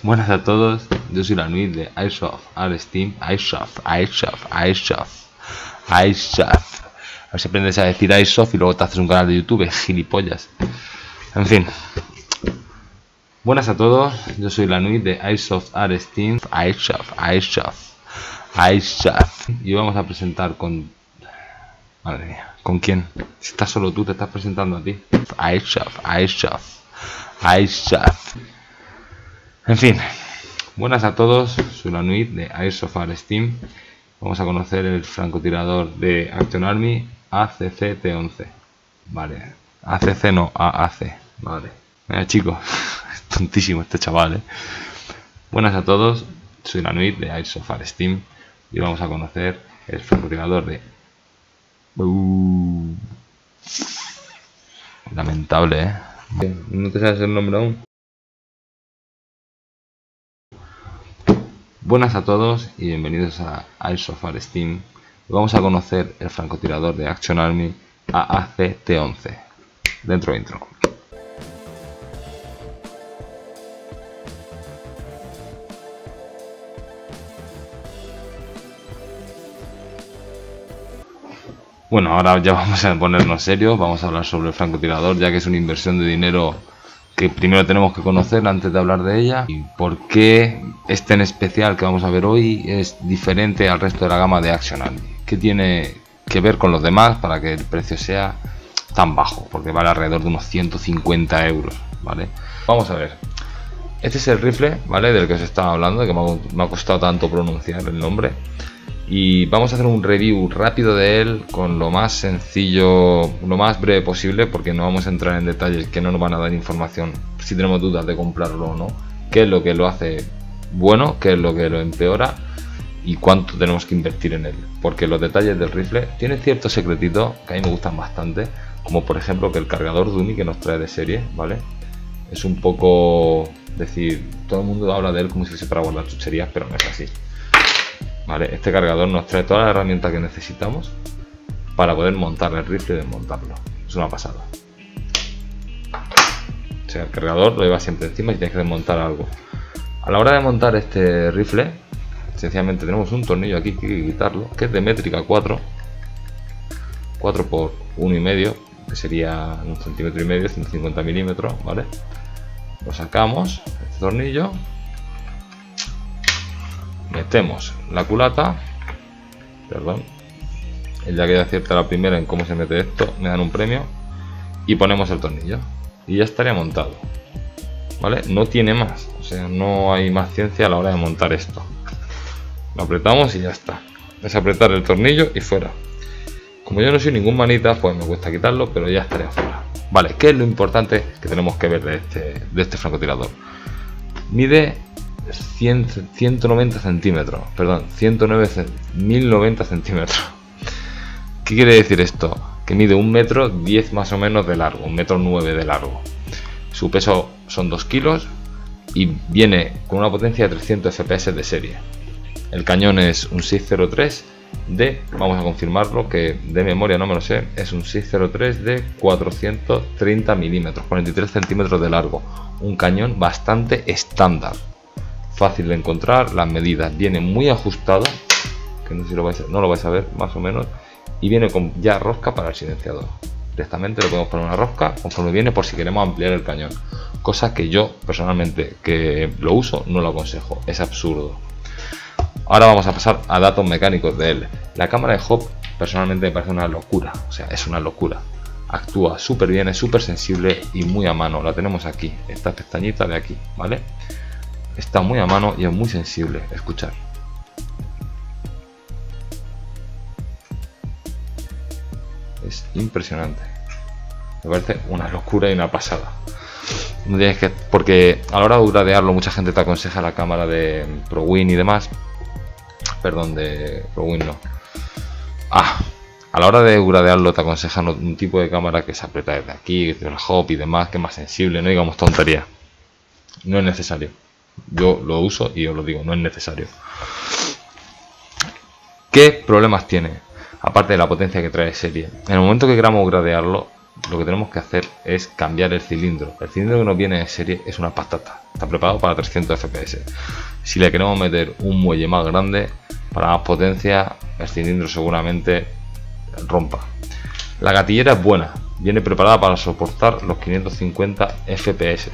Buenas a todos, yo soy la Nuit de Airsoft, Al Steam, Airsoft, Airsoft, Airsoft, Airsoft. A ver si aprendes a decir Airsoft y luego te haces un canal de YouTube, gilipollas. En fin. Buenas a todos, yo soy la Nuit de Airsoft, Al Steam, Airsoft, Airsoft, Airsoft. Y vamos a presentar con... Madre mía, ¿con quién? Si estás solo tú, te estás presentando a ti. Airsoft, Airsoft, Airsoft. En fin, buenas a todos, soy la Nuit de Airsoft Steam. Vamos a conocer el francotirador de Action Army ACC-T11. Vale, ACC no, AAC. Vale, mira chicos, es tontísimo este chaval, ¿eh? Buenas a todos, soy la Nuit de Airsoft Steam y vamos a conocer el francotirador de... Uh. Lamentable, ¿eh? ¿No te sabes el nombre aún? Buenas a todos y bienvenidos a Airsoft Steam. Vamos a conocer el francotirador de Action Army AAC-T11. Dentro intro. Bueno, ahora ya vamos a ponernos serios, vamos a hablar sobre el francotirador, ya que es una inversión de dinero que primero tenemos que conocer antes de hablar de ella y por qué este en especial que vamos a ver hoy es diferente al resto de la gama de Action Army. ¿Qué tiene que ver con los demás para que el precio sea tan bajo? Porque vale alrededor de unos 150 euros, ¿vale? Vamos a ver. Este es el rifle, ¿vale? Del que os estaba hablando, que me ha costado tanto pronunciar el nombre y vamos a hacer un review rápido de él con lo más sencillo, lo más breve posible porque no vamos a entrar en detalles que no nos van a dar información si tenemos dudas de comprarlo o no, qué es lo que lo hace bueno, qué es lo que lo empeora y cuánto tenemos que invertir en él, porque los detalles del rifle tienen ciertos secretitos que a mí me gustan bastante, como por ejemplo que el cargador Dumi que nos trae de serie, ¿vale? Es un poco decir, todo el mundo habla de él como si fuese para guardar chucherías, pero no es así. Este cargador nos trae todas las herramientas que necesitamos para poder montar el rifle y desmontarlo. Es una pasada. O sea, el cargador lo lleva siempre encima y tienes que desmontar algo. A la hora de montar este rifle, sencillamente tenemos un tornillo aquí que hay que quitarlo, que es de métrica 4. 4 por 1,5, que sería un centímetro y medio, 150 milímetros, ¿vale? Lo sacamos, este tornillo, metemos la culata perdón ya que ya acierta la primera en cómo se mete esto me dan un premio y ponemos el tornillo. Y ya estaría montado vale no tiene más o sea no hay más ciencia a la hora de montar esto. Lo apretamos y ya está. Es apretar el tornillo y fuera. Como yo no soy ningún manita pues me cuesta quitarlo pero ya estaría fuera. Vale qué es lo importante que tenemos que ver de este de este francotirador mide 190 centímetros, perdón, 109, 1090 centímetros. ¿Qué quiere decir esto? Que mide un metro 10 más o menos de largo, un metro 9 de largo. Su peso son 2 kilos y viene con una potencia de 300 fps de serie. El cañón es un 603 de, vamos a confirmarlo, que de memoria no me lo sé, es un 603 de 430 milímetros, 43 centímetros de largo. Un cañón bastante estándar fácil de encontrar, las medidas vienen muy ajustado, que no, si lo vais a, no lo vais a ver más o menos, y viene con ya rosca para el silenciador. Directamente le podemos poner una rosca conforme viene por si queremos ampliar el cañón. Cosa que yo personalmente que lo uso no lo aconsejo, es absurdo. Ahora vamos a pasar a datos mecánicos de él. La cámara de Hop personalmente me parece una locura, o sea, es una locura. Actúa súper bien, es súper sensible y muy a mano. La tenemos aquí, esta pestañita de aquí, ¿vale? Está muy a mano y es muy sensible escuchar. Es impresionante. Me parece una locura y una pasada. No tienes que, porque a la hora de gradearlo mucha gente te aconseja la cámara de ProWin y demás. Perdón, de ProWin no. Ah, a la hora de gradearlo te aconsejan un tipo de cámara que se aprieta desde aquí, de la hop y demás, que es más sensible, no digamos tontería. No es necesario. Yo lo uso y os lo digo, no es necesario. ¿Qué problemas tiene? Aparte de la potencia que trae serie. En el momento que queramos gradearlo, lo que tenemos que hacer es cambiar el cilindro. El cilindro que nos viene en serie es una patata. Está preparado para 300 FPS. Si le queremos meter un muelle más grande, para más potencia, el cilindro seguramente rompa. La gatillera es buena, viene preparada para soportar los 550 FPS.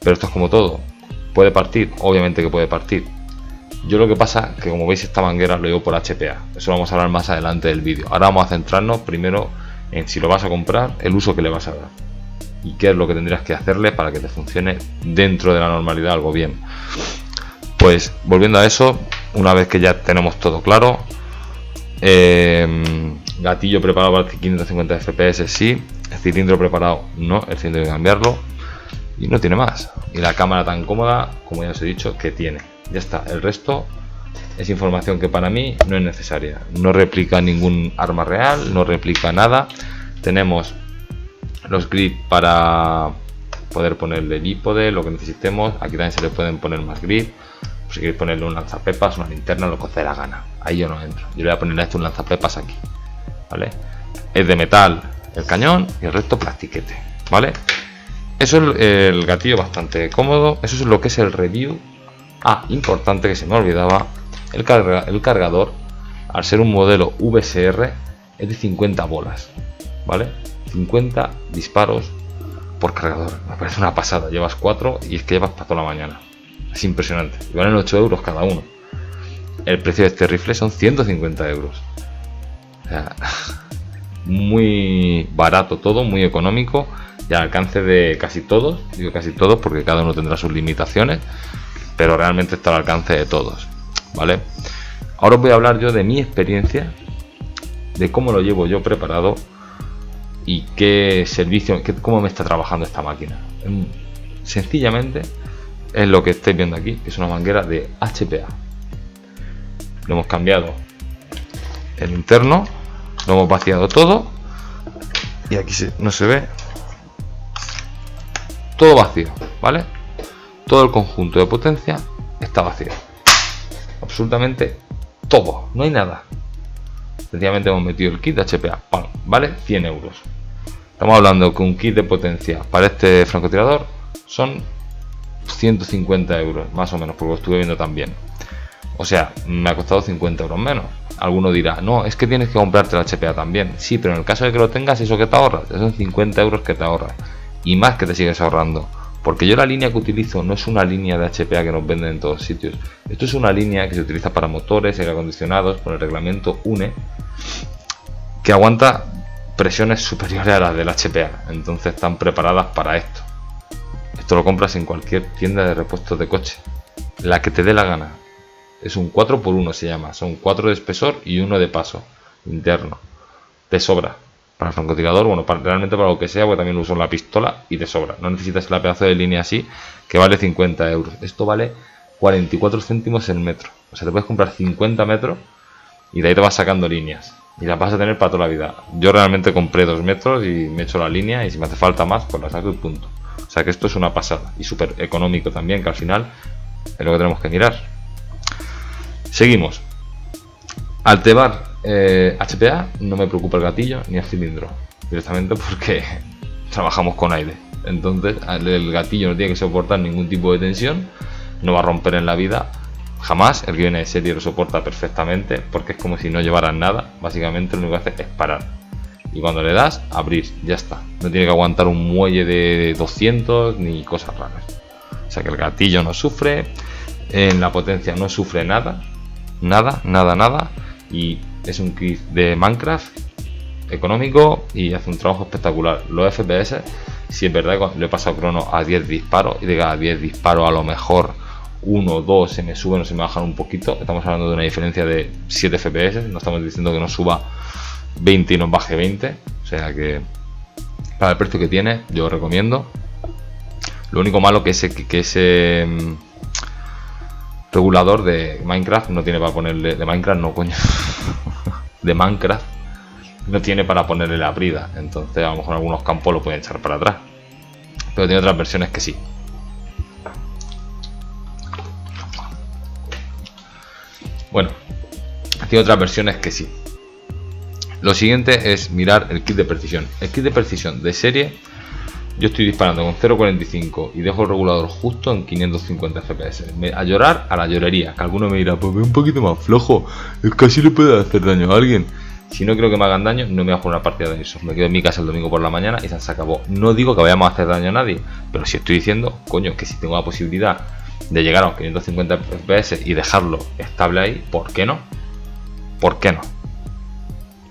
Pero esto es como todo, puede partir, obviamente que puede partir. Yo lo que pasa que como veis esta manguera lo llevo por HPA, eso lo vamos a hablar más adelante del vídeo. Ahora vamos a centrarnos primero en si lo vas a comprar, el uso que le vas a dar y qué es lo que tendrías que hacerle para que te funcione dentro de la normalidad algo bien. Pues volviendo a eso, una vez que ya tenemos todo claro, em, gatillo preparado para 550 fps sí, cilindro preparado no, el cilindro hay que cambiarlo y no tiene más. Y la cámara tan cómoda, como ya os he dicho, que tiene. Ya está, el resto es información que para mí no es necesaria. No replica ningún arma real, no replica nada. Tenemos los grips para poder ponerle el hípode, lo que necesitemos. Aquí también se le pueden poner más grip. Si queréis ponerle un lanzapepas, una linterna, lo que os dé la gana. Ahí yo no entro. Yo le voy a ponerle esto un lanzapepas aquí. ¿Vale? Es de metal el cañón y el resto plastiquete. ¿Vale? Eso es el gatillo bastante cómodo. Eso es lo que es el review. Ah, importante que se me olvidaba. El, cargador, al ser un modelo VSR, es de 50 bolas. ¿Vale? 50 disparos por cargador. Me parece una pasada. Llevas 4 y es que llevas para toda la mañana. Es impresionante. Y valen 8 euros cada uno. El precio de este rifle son 150 euros. Muy barato todo, muy económico y al alcance de casi todos. Digo casi todos porque cada uno tendrá sus limitaciones. Pero realmente está al alcance de todos. ¿Vale? Ahora os voy a hablar yo de mi experiencia. De cómo lo llevo yo preparado y qué servicio, qué, cómo me está trabajando esta máquina. Sencillamente es lo que estáis viendo aquí, que es una manguera de HPA. Lo hemos cambiado el interno, lo hemos vaciado todo y aquí no se ve todo vacío, ¿vale? Todo el conjunto de potencia está vacío. Absolutamente todo, no hay nada. Sencillamente hemos metido el kit de HPA, ¿vale? 100 euros. Estamos hablando que un kit de potencia para este francotirador son 150 euros, más o menos, porque lo estuve viendo también. O sea, me ha costado 50 euros menos. Alguno dirá, no, es que tienes que comprarte el HPA también. Sí, pero en el caso de que lo tengas, eso que te ahorras, son 50 euros que te ahorras. Y más que te sigues ahorrando. Porque yo la línea que utilizo no es una línea de HPA que nos venden en todos sitios. Esto es una línea que se utiliza para motores, aire acondicionados, con el reglamento UNE, que aguanta presiones superiores a las del HPA. Entonces están preparadas para esto. Esto lo compras en cualquier tienda de repuestos de coche. La que te dé la gana. Es un 4x1 se llama. Son 4 de espesor y uno de paso interno. Te sobra. Para el francotirador, bueno, realmente para lo que sea, porque también uso la pistola y te sobra. No necesitas la pedazo de línea así, que vale 50 euros. Esto vale 44 céntimos el metro. O sea, te puedes comprar 50 metros y de ahí te vas sacando líneas. Y las vas a tener para toda la vida. Yo realmente compré 2 metros y me he hecho la línea y si me hace falta más, pues la saco y punto. O sea que esto es una pasada y súper económico también, que al final es lo que tenemos que mirar. Seguimos. Altebar eh, HPA no me preocupa el gatillo ni el cilindro, directamente porque trabajamos con aire. Entonces el gatillo no tiene que soportar ningún tipo de tensión, no va a romper en la vida jamás. El que viene de serie lo soporta perfectamente porque es como si no llevaran nada. Básicamente lo único que hace es parar y cuando le das, abrir, ya está. No tiene que aguantar un muelle de 200 ni cosas raras. O sea que el gatillo no sufre, en la potencia no sufre nada, nada, nada, nada. Y es un kit de Minecraft económico y hace un trabajo espectacular. Los FPS, si es verdad le he pasado crono a 10 disparos y de cada 10 disparos a lo mejor uno o dos se me suben o se me bajan un poquito. Estamos hablando de una diferencia de 7 FPS, no estamos diciendo que no suba 20 y nos baje 20. O sea que para el precio que tiene, yo recomiendo. Lo único malo que ese, que ese mm, regulador de Minecraft no tiene para ponerle. De Minecraft no, coño. de Minecraft no tiene para ponerle la brida. Entonces a lo mejor algunos campos lo pueden echar para atrás. Pero tiene otras versiones que sí. Bueno, tiene otras versiones que sí. Lo siguiente es mirar el kit de precisión. El kit de precisión de serie, yo estoy disparando con 0.45 y dejo el regulador justo en 550 FPS. a llorar a la llorería, que alguno me dirá, pues ve un poquito más flojo, es que así le puede hacer daño a alguien. Si no quiero que me hagan daño, no me hago una partida de eso. Me quedo en mi casa el domingo por la mañana y se acabó. No digo que vayamos a hacer daño a nadie, pero si estoy diciendo, coño, que si tengo la posibilidad de llegar a los 550 FPS y dejarlo estable ahí, ¿por qué no? ¿Por qué no?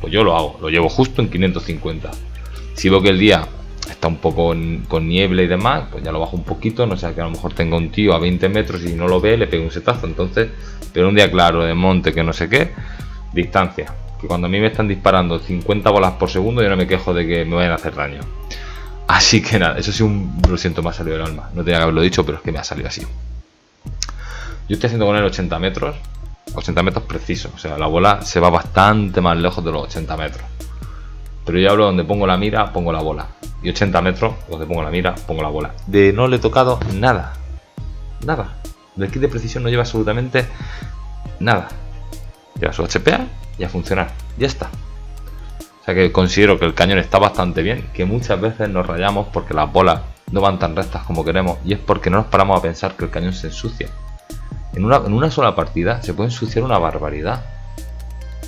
Pues yo lo hago, lo llevo justo en 550. Si veo que el día está un poco con niebla y demás, pues ya lo bajo un poquito, no sé, que a lo mejor tengo un tío a 20 metros y no lo ve, le pego un setazo. Entonces, pero un día claro, de monte, que no sé qué, distancia. Que cuando a mí me están disparando 50 bolas por segundo, yo no me quejo de que me vayan a hacer daño. Así que nada, eso sí, un, lo siento, me ha salido del alma. No tenía que haberlo dicho, pero es que me ha salido así. Yo estoy haciendo con él 80 metros, 80 metros precisos. O sea, la bola se va bastante más lejos de los 80 metros. Pero yo hablo donde pongo la mira, pongo la bola. Y 80 metros, donde pongo la mira, pongo la bola. De no le he tocado nada. Nada. Del kit de precisión no lleva absolutamente nada. Lleva su HPA y a funcionar. Ya está. O sea que considero que el cañón está bastante bien. Que muchas veces nos rayamos porque las bolas no van tan rectas como queremos. Y es porque no nos paramos a pensar que el cañón se ensucia. En una, sola partida se puede ensuciar una barbaridad.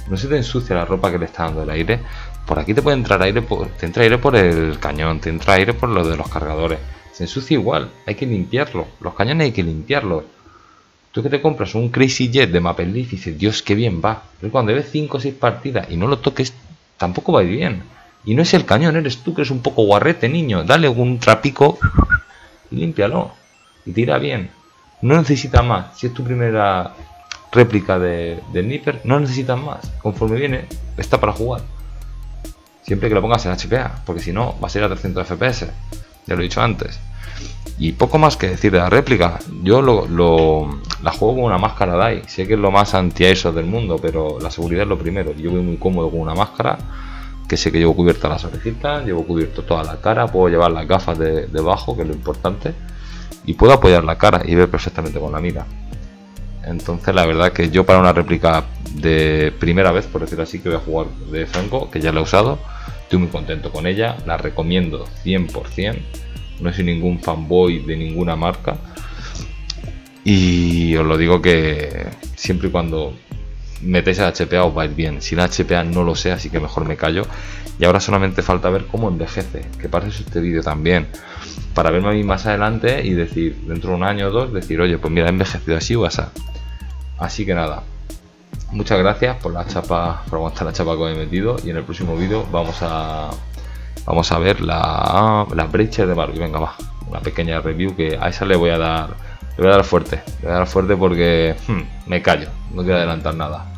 No se te ensucia la ropa que le está dando el aire. Por aquí te puede entrar aire por, te entra aire por el cañón, te entra aire por lo de los cargadores. Se ensucia igual, hay que limpiarlo. Los cañones hay que limpiarlos. Tú que te compras un Crazy Jet de Maple Leaf y dices, Dios, qué bien va. Pero cuando ves 5 o 6 partidas y no lo toques, tampoco va bien. Y no es el cañón, eres tú que eres un poco guarrete, niño. Dale un trapico y límpialo. Y tira bien. No necesitas más. Si es tu primera réplica de, Nipper, no necesitas más. Conforme viene, está para jugar. Siempre que lo pongas en HPA, porque si no, va a ser a 300 FPS. Ya lo he dicho antes. Y poco más que decir de la réplica. Yo lo, la juego con una máscara DAI. Sé que es lo más anti-eso del mundo, pero la seguridad es lo primero. Yo voy muy cómodo con una máscara. Que sé que llevo cubierta las orejitas, llevo cubierto toda la cara, puedo llevar las gafas de, debajo, que es lo importante y puedo apoyar la cara y ver perfectamente con la mira. Entonces la verdad que yo para una réplica de primera vez, por decirlo así, que voy a jugar de Franco, que ya la he usado, estoy muy contento con ella, la recomiendo 100%, no soy ningún fanboy de ninguna marca. Y os lo digo que siempre y cuando metéis a HPA os va a ir bien, HPA no lo sé, así que mejor me callo. Y ahora solamente falta ver cómo envejece, que para este vídeo también. Para verme a mí más adelante y decir, dentro de un año o dos, decir, oye, pues mira, he envejecido así o así. Así que nada, muchas gracias por la chapa, por aguantar la chapa que me he metido y en el próximo vídeo vamos a vamos a ver la, la brecha de Barbie. Venga, va, una pequeña review que a esa le voy a dar, le voy a dar fuerte, le voy a dar fuerte porque hmm, me callo, no quiero adelantar nada.